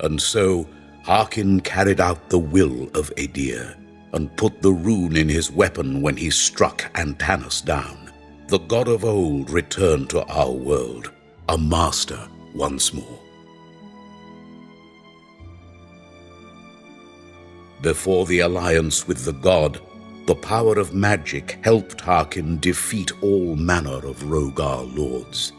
And so Harkyn carried out the will of Adyr, and put the rune in his weapon when he struck Antanas down. The god of old returned to our world, a master once more. Before the alliance with the god, the power of magic helped Harkyn defeat all manner of Rhogar lords.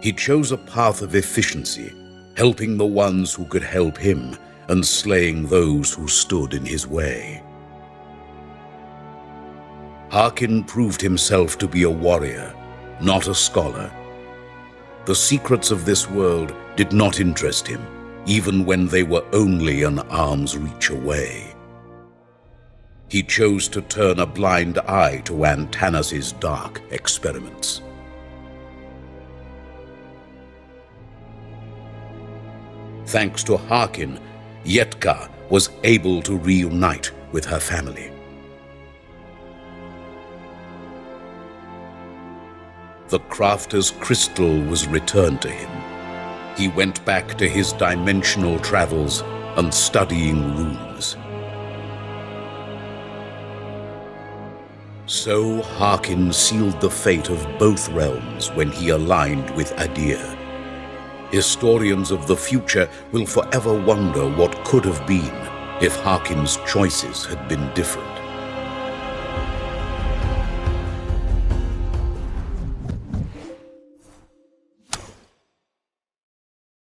He chose a path of efficiency, helping the ones who could help him and slaying those who stood in his way. Harkyn proved himself to be a warrior, not a scholar. The secrets of this world did not interest him even when they were only an arm's reach away. He chose to turn a blind eye to Antanas's dark experiments. Thanks to Harkyn, Yetka was able to reunite with her family. The crafter's crystal was returned to him he went back to his dimensional travels and studying runes. So Harkyn sealed the fate of both realms when he aligned with Adyr. Historians of the future will forever wonder what could have been if Harkyn's choices had been different.